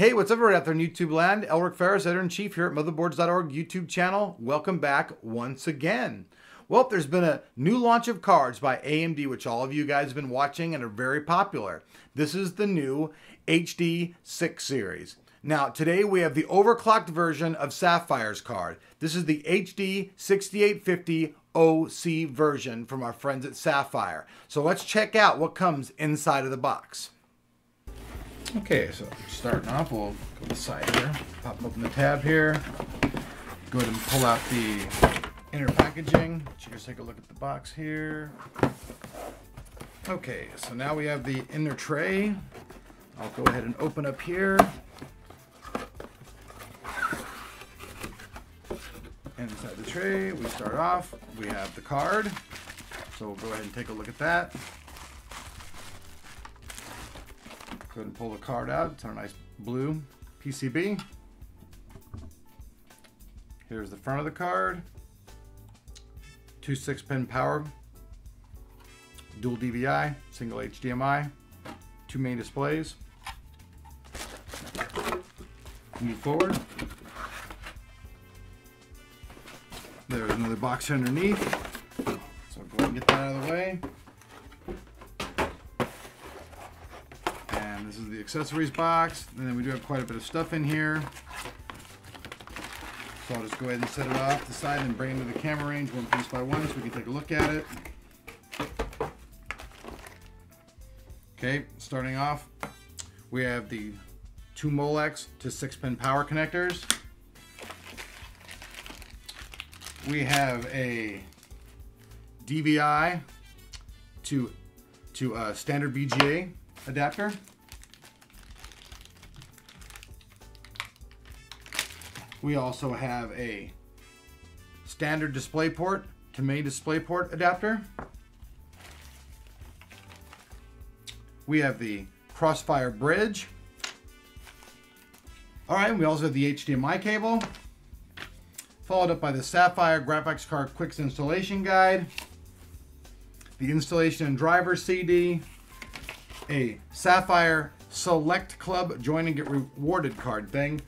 Hey, what's up, everybody out there in YouTube land? Elric Ferris, editor in chief here at motherboards.org YouTube channel. Welcome back once again. Well, there's been a new launch of cards by AMD, which all of you guys have been watching and are very popular. This is the new HD 6 series. Now, today we have the overclocked version of Sapphire's card. This is the HD 6850 OC version from our friends at Sapphire. So let's check out what comes inside of the box. Okay, so starting off, we'll go to the side here, pop open the tab here, go ahead and pull out the inner packaging. You guys take a look at the box here. Okay, so now we have the inner tray. I'll go ahead and open up here. Inside the tray, we start off, we have the card. So we'll go ahead and take a look at that. Go ahead and pull the card out. It's a nice blue PCB. Here's the front of the card. Two six pin power, dual DVI, single HDMI, two main displays. Move forward. There's another box underneath. So go ahead and get that out of the way. This is the accessories box. And then we do have quite a bit of stuff in here. So I'll just go ahead and set it off the side and bring it into the camera range one piece by one so we can take a look at it. Okay, starting off, we have the two Molex to six pin power connectors. We have a DVI to, to uh, a standard VGA adapter. We also have a standard DisplayPort to mini DisplayPort adapter. We have the Crossfire bridge. All right, we also have the HDMI cable, followed up by the Sapphire Graphics Card Quick Installation Guide, the installation and driver CD, a Sapphire Select Club Join and Get Rewarded card thing,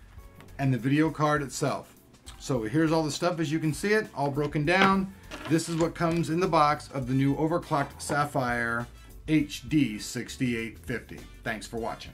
and the video card itself. So here's all the stuff as you can see it, all broken down. This is what comes in the box of the new overclocked Sapphire HD 6850. Thanks for watching.